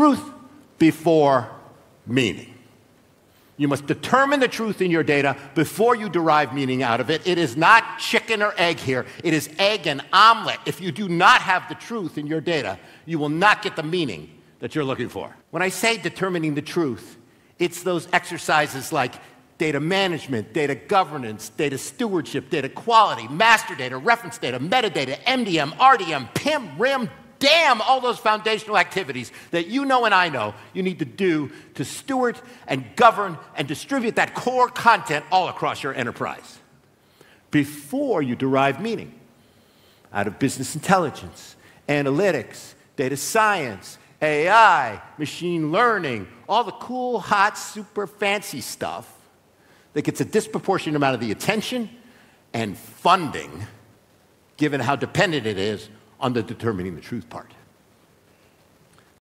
truth before meaning. You must determine the truth in your data before you derive meaning out of it. It is not chicken or egg here, it is egg and omelet. If you do not have the truth in your data, you will not get the meaning that you're looking for. When I say determining the truth, it's those exercises like data management, data governance, data stewardship, data quality, master data, reference data, metadata, MDM, RDM, PIM, RIM, DAM all those foundational activities that you know and I know you need to do to steward and govern and distribute that core content all across your enterprise. Before you derive meaning out of business intelligence, analytics, data science, AI, machine learning, all the cool, hot, super fancy stuff that gets a disproportionate amount of the attention and funding given how dependent it is on the determining the truth part.